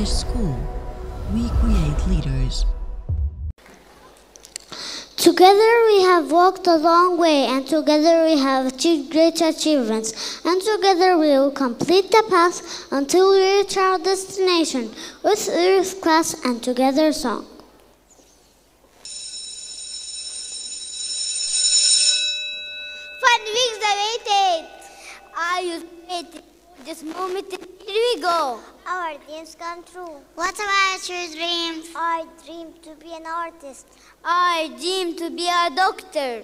School, we create leaders. Together we have walked a long way, and together we have achieved great achievements, and together we will complete the path until we reach our destination with Earth class and together song. Five weeks I Are you ready? This moment, here we go. Our dreams come true. What about your dreams? I dream to be an artist. I dream to be a doctor.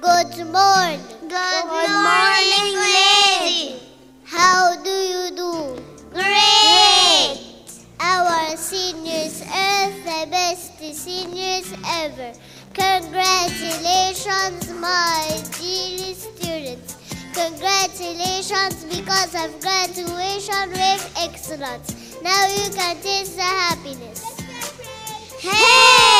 Good morning. Good, Good morning, lady. How do you do? Great. Our seniors are the best seniors ever. Congratulations, my dear students. Congratulations because of graduation with excellence. Now you can taste the happiness. Hey!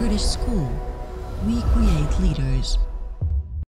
British School, we create leaders.